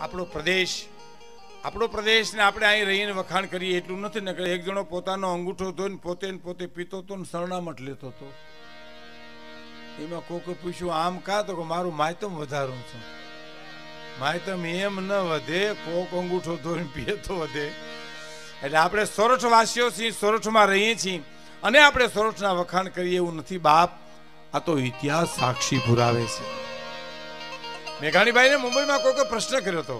આપણો પ્રદેશ, આપણો પ્રદેશને આપણે અહીં રહીને વખાણ કરીએ એટલું નથી. ને એક જણો પોતાનો અંગૂઠો ધોઈને પોતે પોતે પીતો તો ને સરણામઠ લેતો હતો એમાં કોકે પૂછ્યું, આમ કા? તો મારું માયતમ વધારું છું. માયતમ એમ ન વધે, કોક અંગૂઠો ધોઈને પીએ તો વધે. એટલે આપણે સોરઠવાસીઓ છીએ, સોરઠમાં રહીએ છીએ. અને આપણે સોરઠના વખાણ કરીએ એવું નથી. બાપ, આ તો ઇતિહાસ સાક્ષી પુરાવે છે. મેઘાણીભાઈને મુંબઈમાં કોઈ પ્રશ્ન કર્યો હતો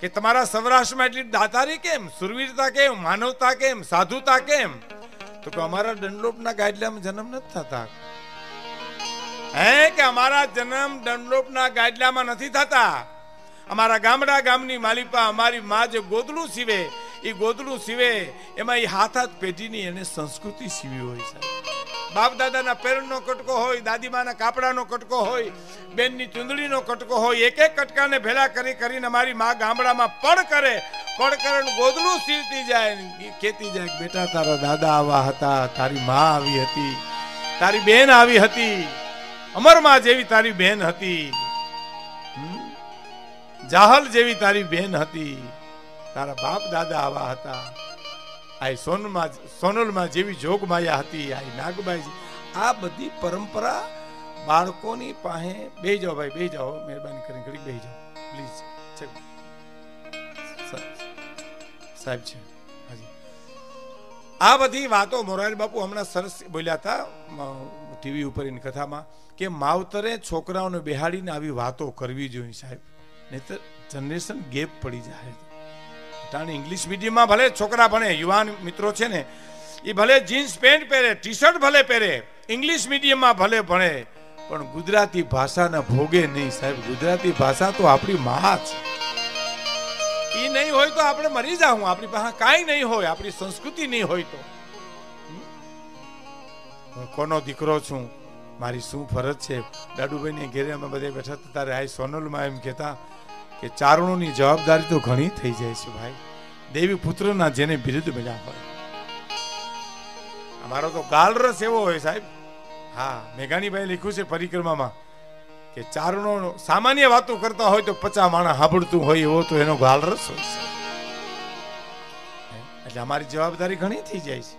કે તમારા સૌરાષ્ટ્રમાં એટલી દાતારી કેમ? સુરવીરતા કેમ? માનવતા કેમ? સાધુતા કેમ? તો કે અમારા ડંડલોપના ગાડલામાં જન્મ નથી થતા. હે કે અમારા જન્મ ડંડલોપના ગાડલામાં નથી થતા? અમારા ગામડા ગામની માલિપા, અમારી મા જે ગોદડું સીવે એ ગોદડું સીવે, એમાં એ હાથ હાથ પેઢીની એને સંસ્કૃતિ સીવી હોય સાહેબ. બાપ દાદાના પેરણનો કટકો હોય, દાદીમાના કાપડાનો કટકો હોય, બેનની ચુંદડીનો કટકો હોય, એક એક કટકાને ભેલા કરી કરીને મારી મા ગામડામાં પડ કરે પડ કરે ગોદલું સીવતી જાય ખેતી જાય બેટા, તારા દાદા આવા હતા, તારી મા આવી હતી, તારી બેન આવી હતી અમરમાં જેવી તારી બેન હતી જાહલ જેવી તારી બેન હતી, તારા બાપ દાદા આવા હતા. આ સોનમાં સોનલમાં જેવી જોગમાયા હતી આ નાગબાઈ આ બધી પરંપરા બાળકોની પાસે બે જાઓ ભાઈ, બે જાઓ, મહેરબાની કરીને ઘડી બે જાઓ. પ્લીઝ છે સાહેબ છે. હાજી. આ બધી વાતો મોરારી બાપુ હમણાં સરસ બોલ્યા હતા ટીવી ઉપર એની કથામાં, કે માવતરે છોકરાઓને બેહાડીને આવી વાતો કરવી જોઈએ સાહેબ. નહીતર જનરેશન ગેપ પડી જાય તાણે ઇંગ્લિશ મીડિયમમાં ભલે છોકરા ભણે, યુવાન મિત્રો છે ને, એ ભલે જીન્સ પેન્ટ પહેરે ટી શર્ટ ભલે પહેરે ઇંગ્લિશ મીડિયમમાં ભલે ભણે, પણ ગુજરાતી ભાષાના ભોગે નહીં, સાહેબ. ગુજરાતી ભાષા તો આપણી મા છે એ નહીં હોય તો આપણે મરી જાઉં આપણી પાસે કાંઈ નહીં હોય, આપણી સંસ્કૃતિ નહીં હોય તો. હું કોનો દીકરો છું? મારી શું ફરજ છે? દાદુભાઈને ઘેરે અમે બધા બેઠા ત્યારે આ સોનલમાં એમ કહેતા કે ચારણોની જવાબદારી તો ઘણી થઈ જાય છે, ભાઈ. દેવી પુત્રના જેને બિરુદ મળ્યા હોય. અમારો તો ગાલરસ એવો હોય સાહેબ. હા મેઘાણીભાઈ લખ્યું છે પરિક્રમામાં કે ચારણો સામાન્ય વાતો કરતા હોય તો પચા માણા સાંભળતું હોય એવો તો એનો ગાલરસ હોય છે એટલે અમારી જવાબદારી ઘણી થઈ જાય છે.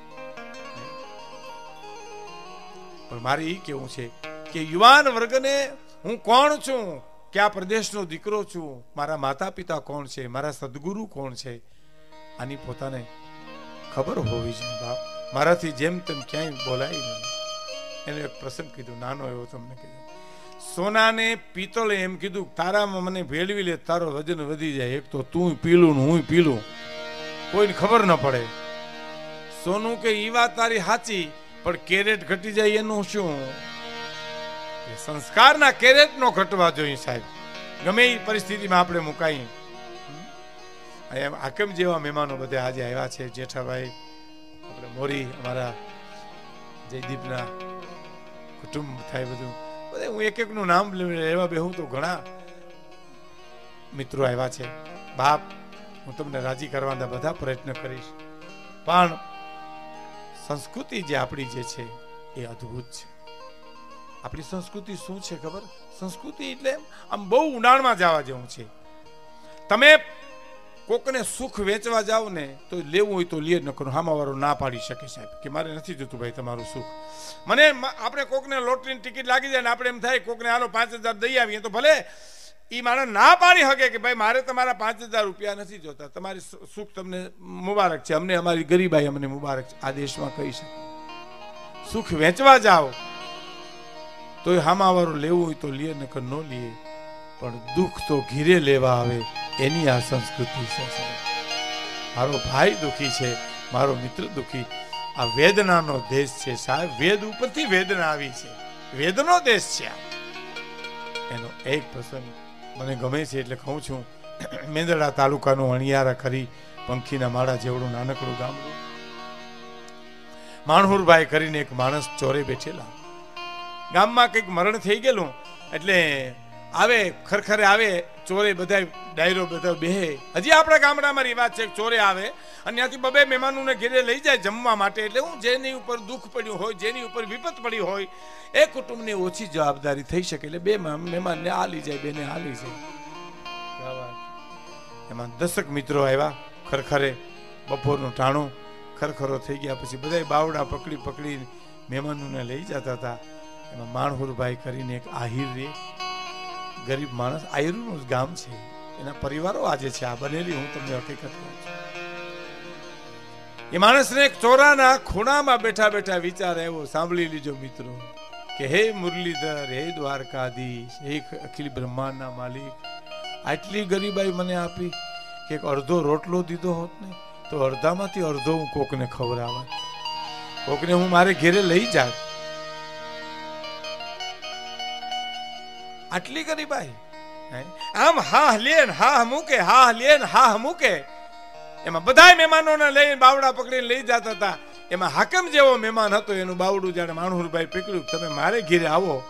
પણ મારે એ કેવું છે કે યુવાન વર્ગને હું કોણ છું? કયા પ્રદેશનો દીકરો છું? મારા માતા પિતા કોણ છે? મારા સદગુરુ કોણ છે? આની પોતાને ખબર હોવી જોઈએ. બાપ, મારાથી જેમ તેમ ક્યાંય બોલાય નહીં. એને એક પ્રસંગ કીધું, નાનો એવો તમને કીધું. સોનાને પિત્તળે એમ કીધું, તારામાં મને ભેળવી લે, તારો વજન વધી જાય. એક તો તું પીલું ને હું પીલું. કોઈને ખબર ન પડે. સોનું કે ઈ વાત તારી સાચી, પણ કેરેટ ઘટી જાય એનું શું? સંસ્કારના કેરેટ નો ઘટવા જોઈએ સાહેબ. ગમે એ પરિસ્થિતિમાં આપણે મુકાઈ અહીંયા હાકમ જેવા મહેમાનો બધા આજે આવ્યા છે. જેઠાભાઈ, આપણે મોરી, અમારા જયદીપના કુટુંબ થાય બધું. બધા હું એક એકનું નામ લેવા બેહું તો ઘણા મિત્રો આવ્યા છે. બાપ, હું તમને રાજી કરવાના બધા પ્રયત્ન કરીશ. પણ સંસ્કૃતિ જે આપણી જે છે એ અદ્ભુત છે. આપણી સંસ્કૃતિ શું છે ખબર? સંસ્કૃતિ એટલે આમ બહુ ઊંડાણમાં જવા જેવું છે. તમે કોકને સુખ વેચવા જાવ ને તો લેવું હોય તો લે ન કરો ના પાડી શકે સાહેબ. કે મારે નથી જોતું ભાઈ તમારું સુખ. મને આપણે કોકને લોટરીની ટિકિટ લાગી જાય ને આપણે એમ થાય કોકને હાલો પાંચ હજાર દઈ આવીએ તો ભલે. એ માણસ ના પાડી શકે કે ભાઈ મારે તમારા પાંચ હજાર રૂપિયા નથી જોતા. તમારી સુખ તમને મુબારક છે. અમને અમારી ગરીબાઈ અમને મુબારક છે. આ દેશમાં કહી શકે? સુખ વેચવા જાઓ. તો હામાવાળો લેવું હોય તો લે, નકર ન લે. પણ દુઃખ તો ઘીરે લેવા આવે. એની આ સંસ્કૃતિ છે મારો ભાઈ દુખી છે, મારો મિત્ર દુખી. આ વેદનાનો દેશ છે, સાહેબ. વેદ ઉપરથી વેદના આવી છે. વેદનો દેશ છે એનો એક પ્રસંગ મને ગમે છે એટલે કહું છું. મેંદડા તાલુકાનું અણિયારા ખરી પંખીના માળા જેવડું નાનકડું ગામડું માણહુરભાઈ કરીને એક માણસ ચોરે બેઠેલા. ગામમાં કંઈક મરણ થઈ ગયેલું, એટલે આવે ખરખરે આવે ચોરે બધા ડાયરો બધા બેહે. હજી આપણા ગામડામાં રિવાજ છે ચોરે આવે અને ત્યાંથી બબે મહેમાનોને ઘેરે લઈ જાય જમવા માટે. એટલે હું જેની ઉપર દુઃખ પડ્યું હોય જેની ઉપર વિપત પડી હોય એ કુટુંબની ઓછી જવાબદારી થઈ શકે. એટલે બે મહેમાનને હાલી જાય બેને હાલી જાય. એમાં દશક મિત્રો આવ્યા ખરખરે બપોરનું ટાણું ખરખરો થઈ ગયા પછી બધા બાવડા પકડી પકડી મહેમાનોને લઈ જતા હતા. એમાં માણહુરભાઈ કરીને એક આહિર રે. ગરીબ માણસ આહિરનું જ ગામ છે. એના પરિવારો આજે છે. આ બનેલી હું તમને હકીકત કહું છું. એ માણસને એક ચોરાના ખૂણામાં બેઠા બેઠા વિચાર એવો સાંભળી લીજો મિત્રો કે હે મુરલીધર, હે દ્વારકાધીશ, હે અખિલ બ્રહ્માંડના માલિક, આટલી ગરીબાઈ મને આપી કે એક અડધો રોટલો દીધો હોત ને, તો અડધામાંથી અડધો હું કોકને ખવડાવત. કોકને હું મારે ઘેરે લઈ જાત. આટલી ગરીબાઈ ભાઈ આમ હા લે હા મૂકે હા લે હા મૂકે. એમાં બધા મહેમાનોને લઈને બાવડા પકડીને લઈ જતા હતા. એમાં હાકમ જેવો મહેમાન હતો, એનું બાવડું જ્યારે માણહુરભાઈ પકડ્યું તમે મારે ઘેરે આવો.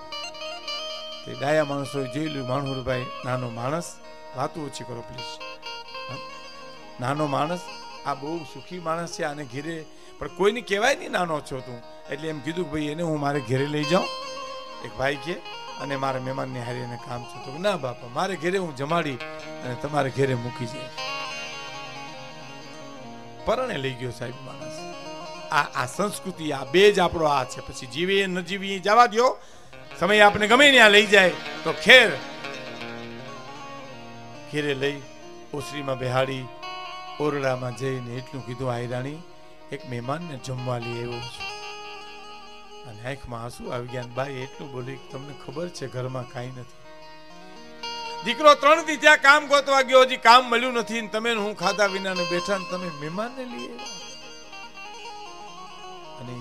તે ડાયા માણસોએ જોઈ લ્યું, માણહુરભાઈ, નાનો માણસ, વાતો ઓછી કરો પ્લીઝ. નાનો માણસ, આ બહુ સુખી માણસ છે આને ઘેરે. પણ કોઈને કહેવાય નહીં નાનો છો તું. એટલે એમ કીધું ભાઈ એને હું મારે ઘેરે લઈ જાઉં. એક ભાઈ કે અને મારા મહેમાનને હારીને કામ છે. તો ના બાપા, મારે ઘેરે હું જમાડી અને તમારે ઘેરે મૂકી જાય. પરણે લઈ ગયો સાહેબ માણસ. આ આ સંસ્કૃતિ, આ બે જ આપણો આ છે. પછી જીવીએ ન જીવીએ જવા દો સમય આપણે ગમે ત્યાં લઈ જાય. તો ખેર. ઘેરે લઈ ઓસરીમાં બેહાડી ઓરડામાં જઈને એટલું કીધું, આયરાણી, એક મહેમાનને જમવા લઈ આવ્યો છું. આંખમાં આંસુ આવી ગયા ભાઈ એટલું બોલી તમને ખબર છે ઘરમાં કાંઈ નથી. દીકરો ત્રણ દી ત્યાં કામ ગોતવા ગયો, હજી કામ મળ્યું નથી તમે હું ખાધા વિના બેઠા ને તમે મહેમાનને લઈ અને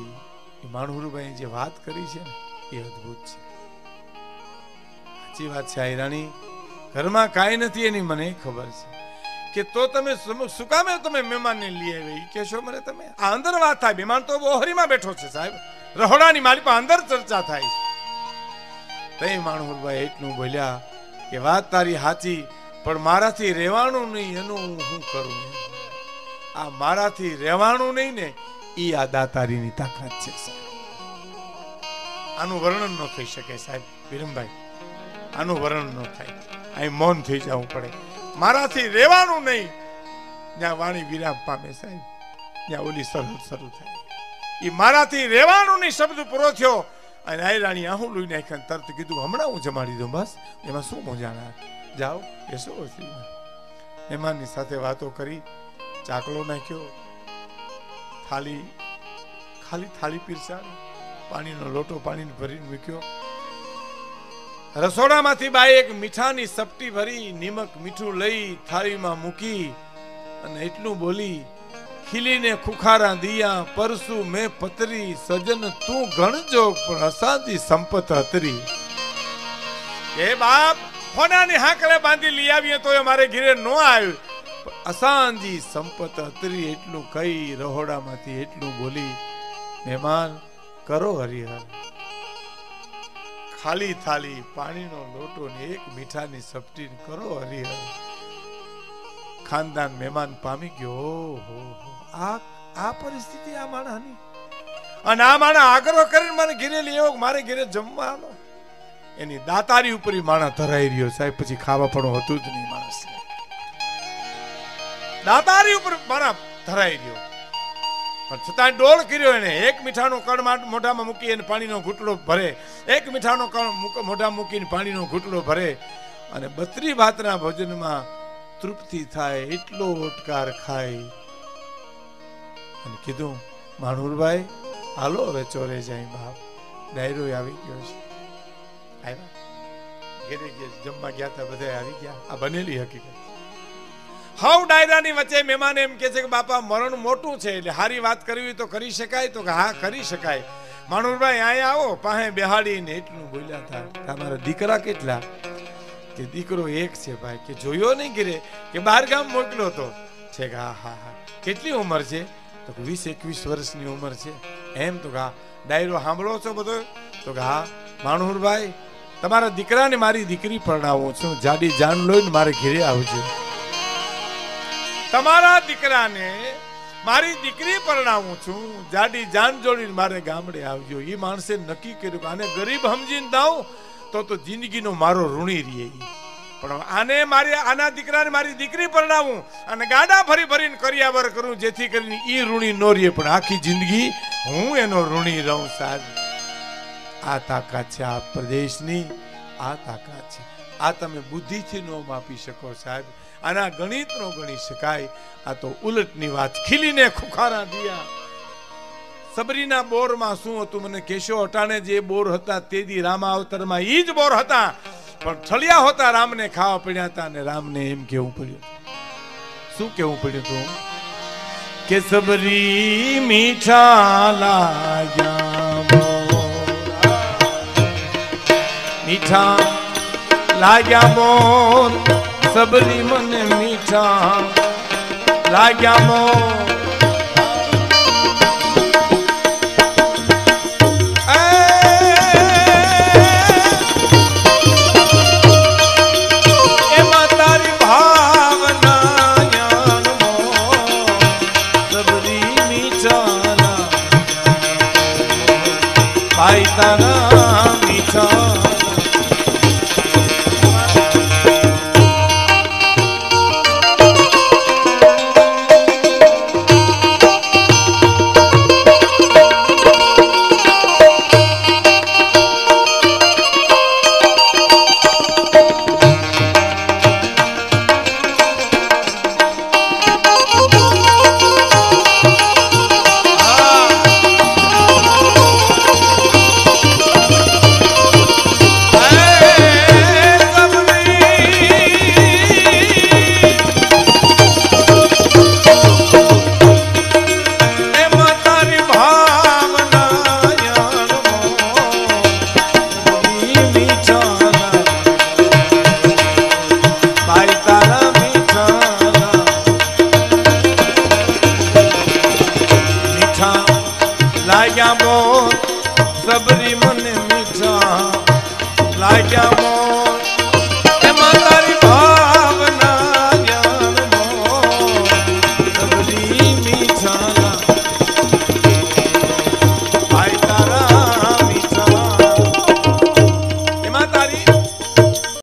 માણહુરુભાઈ જે વાત કરી છે ને, એ અદ્ભુત છે. સાચી વાત છે આયરાણી. ઘરમાં કાંઈ નથી એની મને ખબર છે. કે તો તમે શું કામે તમે મહેમાનને લઈ આવ્યા? ઈ કહેશો મને તમે? આ અંદર વાત થાય, મહેમાન તો ઓહરીમાં બેઠો છે સાહેબ. રહોડાની મારી પાસે અંદર ચર્ચા થાય છે. તઈ માણહુરભાઈ એટલું બોલ્યા કે વાત તારી સાચી, પણ મારાથી રહેવાનું નહીં, એનું હું કરું આ મારાથી રહેવાનું નહીં ને એ આ દાતારીની તાકાત છે આનું વર્ણન ન થઈ શકે, સાહેબ, વિરમભાઈ. આનું વર્ણન ન થાય. અહીં મૌન થઈ જવું પડે. મારાથી રહેવાનું નહીં. જ્યાં વાણી વિરામ પામે, સાહેબ. ત્યાં ઓલી સરહદ શરૂ થાય. એ મારાથી રહેવાનું નહીં, શબ્દ પૂરો થયો. અને આઈ રાણી આહું લઈ નાખ્યા તરત કીધું, હમણાં હું જમાડી દઉં બસ, એમાં શું મોજાણા જાઓ એ શું મહેમાનની સાથે વાતો કરી, ચાકલો નાખ્યો થાળી ખાલી થાળી પીરસાડી, પાણીનો લોટો પાણીને ભરીને મૂક્યો. રસોડામાંથી બાઈ એક મીઠાની સપટી ભરી, નિમક મીઠું લઈ થાળીમાં મૂકી અને એટલું બોલી ખીલીને ખુખારા દિયા પરસુ મેં પતરી સજન તું ગણજો પણ અસાધી સંપત હતરી એ બાપ ફોનાની હાકરે બાંધી લઈ આવીએ તો એ મારે ઘીરે નો આવ્યું અસાંજી સંપત હતરી એટલું કઈ રહોડામાંથી એટલું બોલી મહેમાન કરો હરિહર. ખાલી થાળી પાણીનો લોટો ને એક મીઠાની સપટી ને કરો હરિહર. ખાનદાન મહેમાન પામી ગયો હો હો. આ આ પરિસ્થિતિ આ માણાની. અને આ માણસ આગ્રહ કરીને મને ઘેરે લેવો મારે ઘેરે જમવાનો એની દાતારી ઉપર માણા ધરાઈ રહ્યો સાહેબ, પછી ખાવા પણ હતું જ નહીં માણસ. દાતારી ઉપર માણા ધરાઈ રહ્યો. પણ છતાં ડોળ કર્યો એને. એક મીઠાનો કણ મોઢામાં મૂકી અને પાણીનો ઘૂંટડો ભરે. એક મીઠાનો કણ મોઢામાં મૂકીને પાણીનો ઘૂંટડો ભરે. અને બત્રી ભાતના ભોજનમાં તૃપ્તિ થાય, એટલો ઓટકાર ખાય. અને કીધું, માણુરભાઈ, હાલો હવે ચોરે જાય બાપ. ડાયરો આવી ગયો છે. આવ્યા. ઘેરે ગયા જમવા ગયા હતા બધા આવી ગયા. આ બનેલી હકીકત. હાવ ડાયરાની વચ્ચે મહેમાન એમ કે છે કે, બાપા, મરણ મોટું છે, એટલે હારી વાત કરવી તો કરી શકાય. તો કે, હા, કરી શકાય. માણુરભાઈ, અહીંયા આવો પાસે બેહાડીને એટલું બોલ્યા હતા તમારા દીકરા કેટલા? કે દીકરો એક છે ભાઈ, કે જોયો નહીં ગીરે કે બહાર ગામ મોકલો તો? છે કે, હા હા હા. કેટલી ઉંમર છે? તો વીસ એકવીસ વર્ષની ઉંમર છે. એમ તો કે ડાયરો સાંભળો છો બધો? તો કે હા માણુરભાઈ તમારા દીકરાને મારી દીકરી પરણાવું છું. જાડી જાન લઈને મારે ઘેરે આવજો. તમારા દીકરાને મારી દીકરી પરણાવું છું. જાડી જાન જોડીને મારે ગામડે આવજો. એ માણસે નક્કી કર્યું આને ગરીબ સમજીને દાવ તો તો જિંદગીનો મારો ઋણી રહે ઈ. પણ આને મારી આના દીકરાને મારી દીકરી પરણાવું અને ગાડા ફરી ફરીને કરિયાવર કરું, જેથી કરીને ઈ ઋણી નો રહીએ. પણ આખી જિંદગી હું એનો ઋણી રહું, સાહેબ. આ તાકાત છે આ પ્રદેશની, આ તાકાત છે. આ તમે બુદ્ધિથી નો માપી શકો, સાહેબ. આના ગણિત નો ગણી શકાય. આ તો ઉલટની વાત. ખીલીને ખુખારા દિયા. સબરીના બોરમાં શું હતું? મને કેશો અટાણે જે બોર હતા તે દી રામા અવતારમાં ઈ જ બોર હતા. પણ છળિયા હોતા રામને ખાવા પડ્યા હતા અને રામને એમ કેવું પડ્યું. શું કેવું પડ્યું તું? કે સબરી મીઠા લાગ્યા મીઠા લાગ્યા મોર, સબરી મને મીઠા લાગ્યા મોર. લાગ્યા મોર સબરી મને મીઠા. લાગ્યા મોર